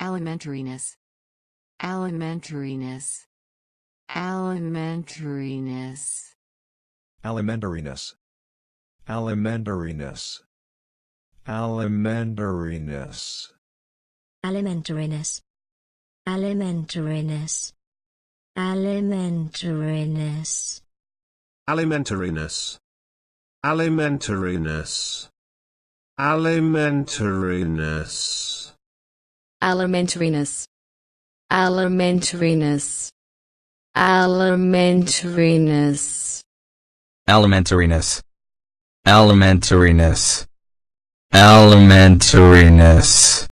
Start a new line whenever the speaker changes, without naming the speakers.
Elementariness. Elementariness. Elementariness.
Alimentariness. Alimentariness. Alimentariness.
Alimentariness. Alimentariness. Alimentariness.
Alimentariness. Alimentariness. Alimentariness.
Elementariness. Elementariness. Elementariness.
Elementariness. Elementariness. Elementariness.